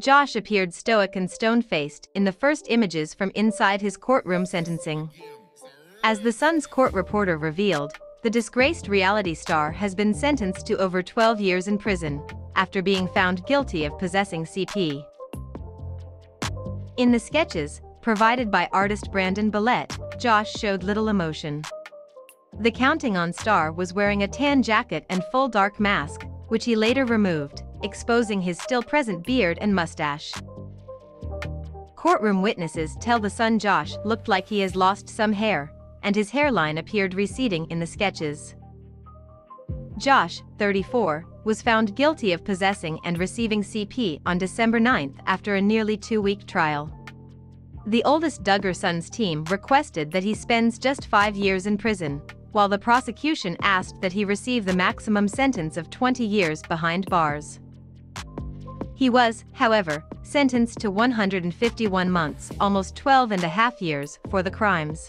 Josh appeared stoic and stone-faced in the first images from inside his courtroom sentencing. As the Sun's court reporter revealed, the disgraced reality star has been sentenced to over 12 years in prison after being found guilty of possessing CP. In the sketches, provided by artist Brandon Bullette, Josh showed little emotion. The Counting On star was wearing a tan jacket and full dark mask, which he later removed, exposing his still present beard and mustache. Courtroom witnesses tell the Sun Josh looked like he has lost some hair, and his hairline appeared receding in the sketches. Josh, 34, was found guilty of possessing and receiving CP on December 9 after a nearly two-week trial. The oldest Duggar Sons team requested that he spends just five years in prison, while the prosecution asked that he receive the maximum sentence of 20 years behind bars. He was, however, sentenced to 151 months, almost 12 and a half years, for the crimes.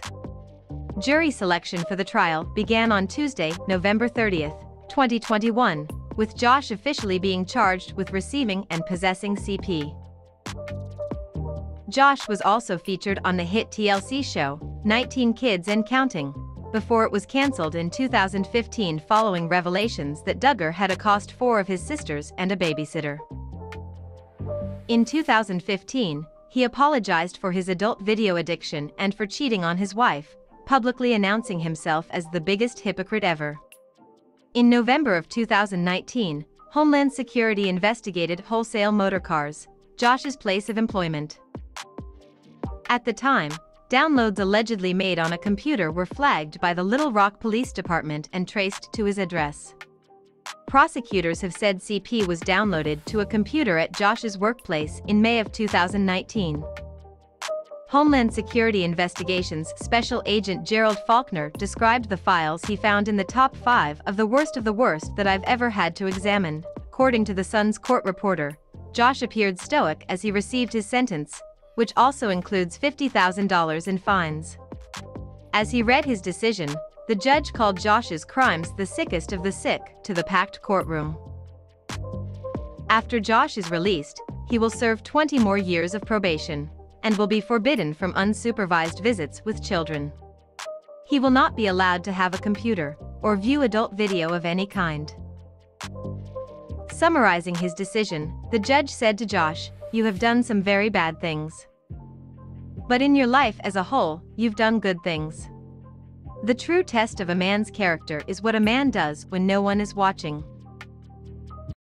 Jury selection for the trial began on Tuesday, November 30, 2021, with Josh officially being charged with receiving and possessing CP. Josh was also featured on the hit TLC show, 19 Kids and Counting, before it was cancelled in 2015 following revelations that Duggar had accosted four of his sisters and a babysitter. In 2015, he apologized for his adult video addiction and for cheating on his wife, publicly announcing himself as the biggest hypocrite ever. In November of 2019, Homeland Security investigated wholesale motor cars, Josh's place of employment. At the time, downloads allegedly made on a computer were flagged by the Little Rock Police Department and traced to his address. Prosecutors have said CP was downloaded to a computer at Josh's workplace in May of 2019. Homeland Security Investigations Special Agent Gerald Faulkner described the files he found in the top five of the worst of the worst that I've ever had to examine. According to the Sun's court reporter, Josh appeared stoic as he received his sentence, which also includes $50,000 in fines. As he read his decision, the judge called Josh's crimes the sickest of the sick to the packed courtroom. After Josh is released, he will serve 20 more years of probation and will be forbidden from unsupervised visits with children. He will not be allowed to have a computer or view adult video of any kind. Summarizing his decision, the judge said to Josh, You have done some very bad things. But in your life as a whole, you've done good things. The true test of a man's character is what a man does when no one is watching.